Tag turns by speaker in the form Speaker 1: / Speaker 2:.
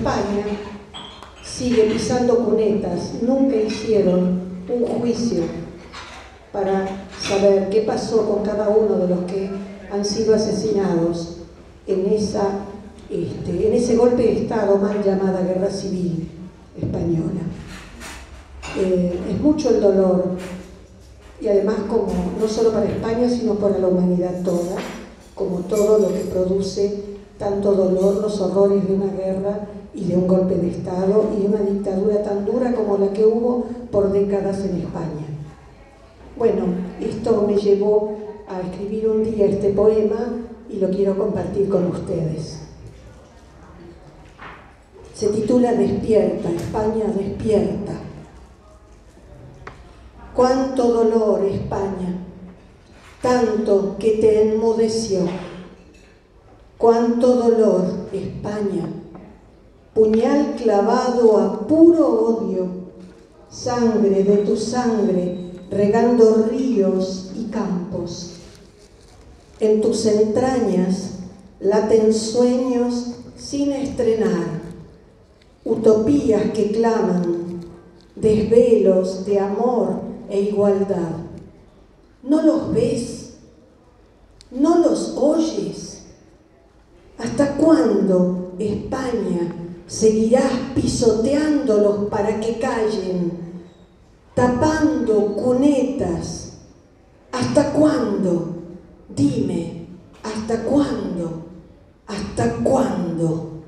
Speaker 1: España sigue pisando cunetas, nunca hicieron un juicio para saber qué pasó con cada uno de los que han sido asesinados en, esa, este, en ese golpe de Estado mal llamada Guerra Civil Española. Eh, es mucho el dolor y además como no solo para España sino para la humanidad toda, como todo lo que produce tanto dolor, los horrores de una guerra y de un golpe de Estado y de una dictadura tan dura como la que hubo por décadas en España. Bueno, esto me llevó a escribir un día este poema y lo quiero compartir con ustedes. Se titula Despierta, España despierta. Cuánto dolor, España, tanto que te enmudeció. Cuánto dolor, España, puñal clavado a puro odio, sangre de tu sangre regando ríos y campos. En tus entrañas laten sueños sin estrenar, utopías que claman, desvelos de amor e igualdad. ¿No los ves? ¿No los oyes? ¿Hasta cuándo, España, seguirás pisoteándolos para que callen, tapando cunetas? ¿Hasta cuándo? Dime, ¿hasta cuándo? ¿Hasta cuándo?